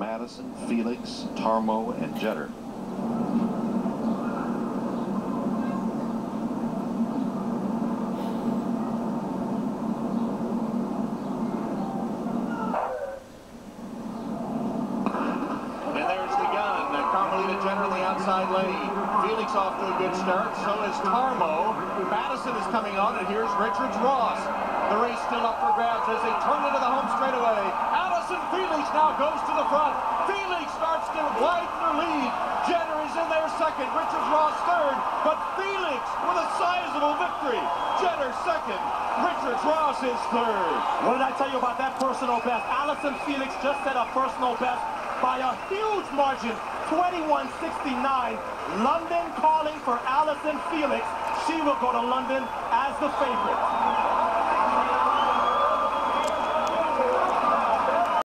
Madison, Felix, Tarmoh, and Jeter. And there's the gun. Carmelita Jeter in the outside lane. Felix off to a good start. So is Tarmoh. Madison is coming on, and here's Richards Ross. The race still up for grabs as they turn into the home straightaway. Allyson Felix now goes to the front. Felix starts to widen the lead. Jeter is in there second. Richards Ross third. But Felix with a sizable victory. Jenner second. Richards Ross is third. What did I tell you about that personal best? Allyson Felix just set a personal best by a huge margin, 21.69. London calling for Allyson Felix. She will go to London as the favorite.